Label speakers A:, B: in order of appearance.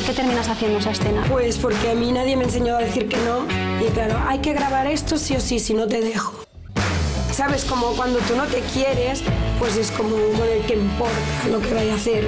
A: ¿Por qué terminas haciendo esa escena?
B: Pues porque a mí nadie me enseñó a decir que no. Y claro, hay que grabar esto sí o sí, si no te dejo. ¿Sabes? Como cuando tú no te quieres, pues es como, bueno, ¿qué importa lo que vaya a hacer?